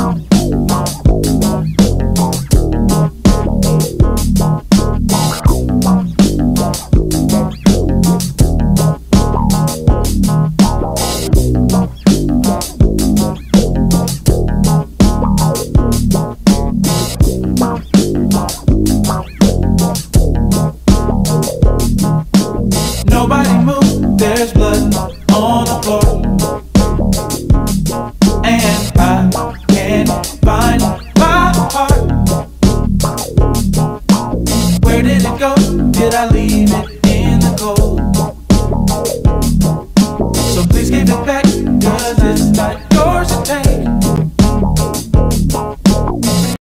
mouth. Where did it go? Did I leave it in the cold? So please give it back, cause it's not yours to take.